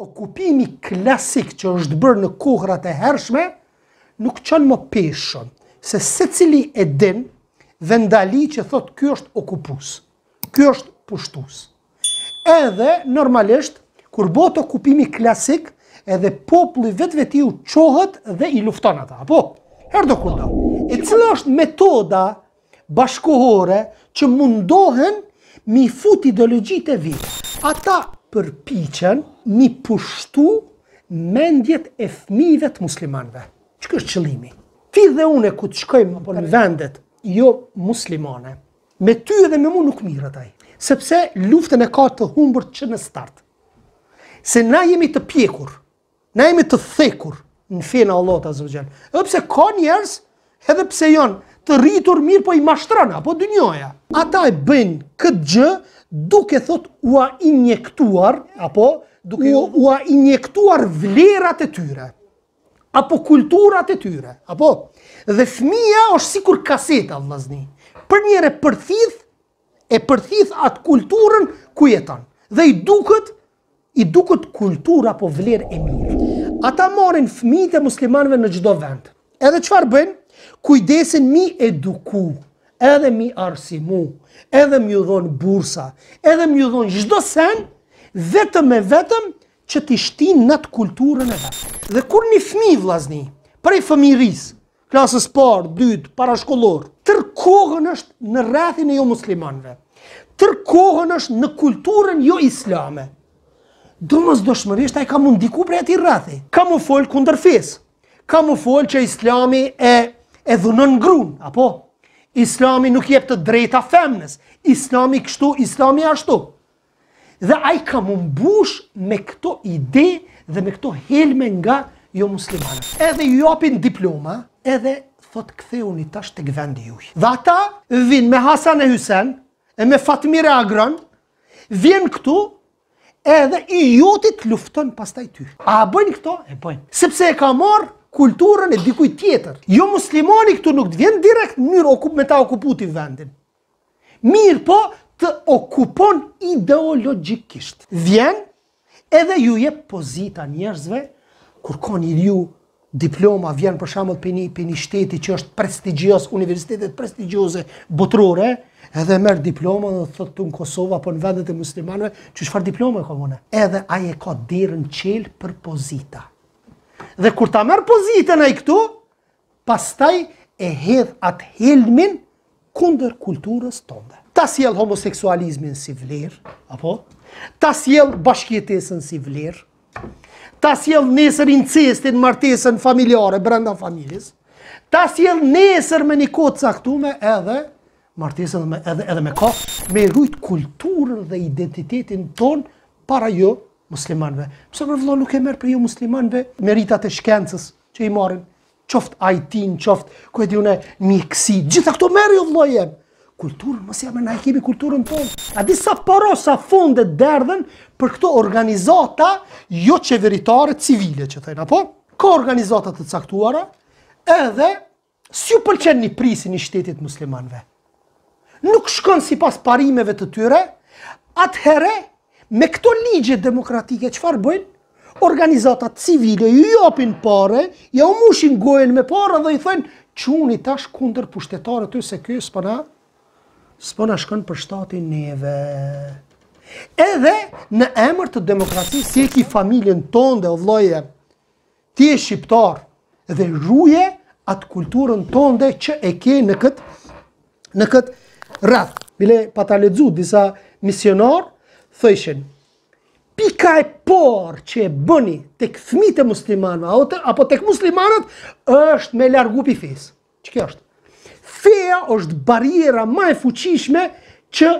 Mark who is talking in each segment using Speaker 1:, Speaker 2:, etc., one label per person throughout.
Speaker 1: Okupimi klasik që është bërë në kohërat e hershme nuk çon mo peshë, se secili e din vendali që thot ky është okupus, ky është pushtus. Edhe normalisht, kur bot okupimi klasik, edhe populli vetvetiu çohet dhe i lufton ata, apo? Herdokurdo. E cila është metoda bashkëkohore që mundohen mi fut ideologjitë e veta. Ata përpiqen mi pushtu mendjet e fëmijëve të muslimanëve. Çka është qëllimi. Ti dhe unë ku të shkojmë apo në vendet jo muslimane, me ty edhe me mu nuk mirret ai. Sepse luftën e ka të humbur që në start. se na jemi të pjekur Na jemi të thekur në fenë e Allahut azze ue xhel. Edhe pse ka njerëz, edhe pse jonë të rritur mirëpo i mashtron apo dynjoja. Ata e bëjnë këtë gjë duke thot ua injektuar apo duke ua, ua injektuar vlerat e tyre apo kulturat e tyre apo dhe fëmija është sikur kaseta vllazni përnjëherë përthith e përthith atë kulturën ku jeton dhe i duket I duket kulturë apo vlerë e mirë. Ata marrin fëmijët e muslimanëve në çdo vend. Edhe çfarë bëjnë? Kujdesen mi eduku, edhe mi arsimu, edhe m'ju dhon bursa, edhe m'ju dhon çdo sen, vetëm e vetëm që t'i shtinë në atë kulturën e vet. Dhe kur një fëmijë vllazni, prej fëmijërisë, Klasës parë, dytë, parashkollor. Tërë kohën është në rrethin e jo muslimanëve. Tërë kohën është në kulturën jo islame. Domosdoshmërisht ai ka m'u ndiku prej atij rrethi. Ka me fol kundër fesë. Ka me fol që Islami e e dhunon grun, apo Islami nuk i jep të drejta femnës. Islami kështu, Islami ashtu. Dhe ai ka m'u mbush me këto ide dhe me këto helme nga jo muslimanët. Edhe ju japin diploma, edhe thot kthehuni tash tek vendi juj. Dhe ata vijn me Hasan e Hysen, e me Fatmir e Agron, vjen këtu edhe i joti t' lufton pastaj ty. A bëjnë këto? E bëjnë. Sepse e ka marrë kulturën e dikuj tjetër. Jo muslimani këtu nuk të vjen direkt në mënyrë okup me ta okupu ty vendin. Mirëpo të okupon ideologjikisht. Vjen edhe ju jep pozita njerëzve kur ka njeriu diploma vjen për shembull prej një prej një shteti që është prestigjioz, universitetet prestigjioze botërore, edhe merr diplomën dhe thotë ktu në Kosovë apo në vendet e muslimanëve, kqyr çfarë diplome kam une? Edhe ai e ka derën çel për pozita. Dhe kur ta merr pozitën ai këtu, Pastaj e hedh atë helmin kundër kulturës tonde. Ta sjell homoseksualizmin si vlerë, apo? Ta sjell bashkëjetesën si vlerë. Ta sjell nesër incestin, martesën familjare brenda familjes. Ta sjell nesër me një kohë caktume edhe martesën me edhe edhe me kafshë, me rujt kulturën dhe identitetin tonë para jo muslimanëve. Pse more vlla nuk e merr prej jo muslimanëve meritat e shkencës? që i marrin qoftë IT-n, qoftë ku e di unë mjekësi, gjitha këto merri o vllai jem. Kulturën mos ja merr, na e kemi kulturën tonë. A di sa pare sa fonde derdhen për këto organizata jo qeveritare civile që thojnë apo? Ka organizata të caktuara edhe S'ju pëlqen një prijës i shtetit të muslimanëve. Nuk shkon sipas parimeve të tyre, atëherë me këto ligje demokratike çfarë bëjnë? Organizatat civile ju japin pare, ja u mushin gojën me pare dhe i thojnë çuni tash kundër pushtetarit tuj se ky s'po na s'po na shkon për shtati neve. Edhe në emër të demokratisë, si e ki familjen tonde o vllai jem, Ti je shqiptar dhe ruje atë kulturën tonde që e ke në këtë në këtë rreth. Bile pa ta lexu disa misionarë thojshin pika e parë që e bëni tek fëmijët e muslimanëve apo tek muslimanët është me largu pi fesë. Çka është? Feja është barriera ma e fuqishme që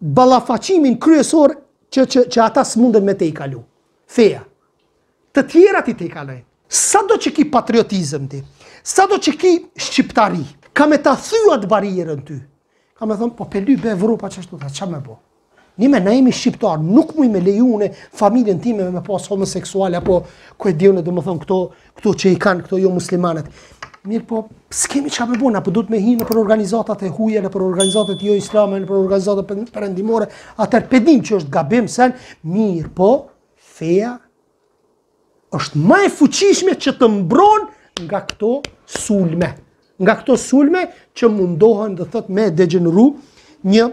Speaker 1: ballafaqimin kryesor që që që ata s'munden me e tejkalu. Feja. Të tjerat i tejkalojnë. Sa do që ki patriotizëm ti? Sa do që ki shqiptari? Ka me ta thy atë barrierën ty. Ka me thonë, po po lyp be Evropa që ashtu, çka me bo? Njime, na jemi shqiptarë, nuk muj me leju unë familjen time me pas homoseksual, apo ku e di unë, domethonë, këto, këto që i kanë, këto jo muslimanët. Mirëpo, s'kemi ça me bo, na po dut me hi nëpër organizatat e huja, nëpër organizatat jo islame, nëpër organizatat perëndimore, atëherë pe dim që është gabim sen, mirëpo, feja është ma e fuqishme që të mbron nga këto sulme. Nga këto sulme që mundohen domethonë me degjeneru një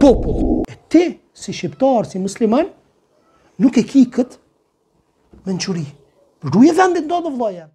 Speaker 1: popull. E ti, si shqiptar, si musliman, nuk e ki këtë mençuri. Ruje vendin tond o vllai jem.